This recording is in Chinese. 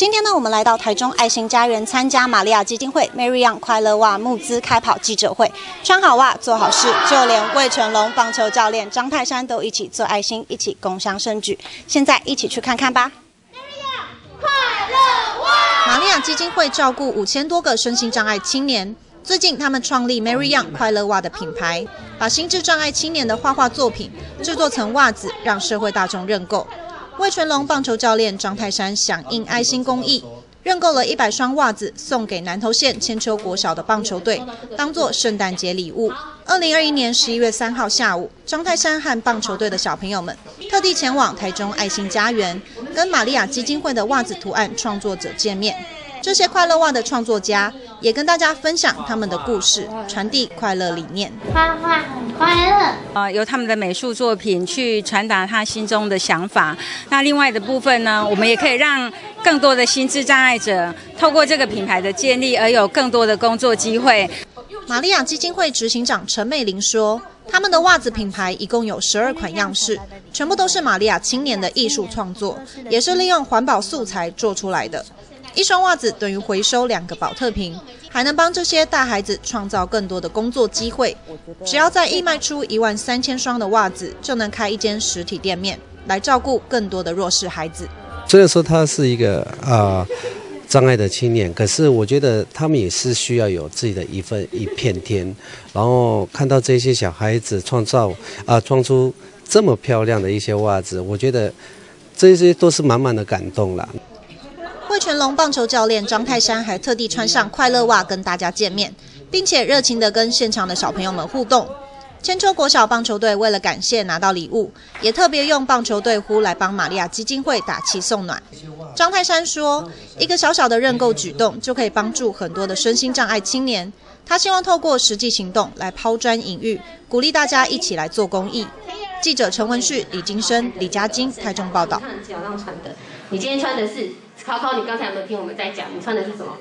今天呢，我们来到台中爱心家园参加玛利亚基金会 Mary Young 快乐袜募资开跑记者会，穿好袜做好事，就连魏成龙棒球教练张泰山都一起做爱心，一起共襄盛举。现在一起去看看吧。快乐袜玛利亚基金会照顾五千多个身心障碍青年。最近，他们创立 Mary Young 快乐袜的品牌，把心智障碍青年的画画作品制作成袜子，让社会大众认购。魏全龙棒球教练张泰山响应爱心公益，认购了一百双袜子，送给南投县千秋国小的棒球队，当做圣诞节礼物。二零二一年十一月三号下午，张泰山和棒球队的小朋友们特地前往台中爱心家园，跟玛利亚基金会的袜子图案创作者见面。这些快乐袜的创作家也跟大家分享他们的故事，传递快乐理念。画画很快乐啊，由他们的美术作品去传达他心中的想法。那另外的部分呢，我们也可以让更多的心智障碍者透过这个品牌的建立，而有更多的工作机会。玛利亚基金会执行长陈美玲说：“他们的袜子品牌一共有十二款样式，全部都是玛利亚青年的艺术创作，也是利用环保素材做出来的。”一双袜子等于回收两个保特瓶，还能帮这些大孩子创造更多的工作机会。只要在义卖出一万三千双的袜子，就能开一间实体店面，来照顾更多的弱势孩子。虽然说他是一个啊障碍的青年，可是我觉得他们也是需要有自己的一份一片天。然后看到这些小孩子创造啊创出这么漂亮的一些袜子，我觉得这些都是满满的感动了。全龙棒球教练张泰山还特地穿上快乐袜跟大家见面，并且热情地跟现场的小朋友们互动。千秋国小棒球队为了感谢拿到礼物，也特别用棒球队呼来帮玛利亚基金会打气送暖。张泰山说：“一个小小的认购举动就可以帮助很多的身心障碍青年。他希望透过实际行动来抛砖引玉，鼓励大家一起来做公益。”记者陈文旭、李金生、李嘉金台中报道。你今天穿的是？考考，你刚才有没有听我们在讲？你穿的是什么？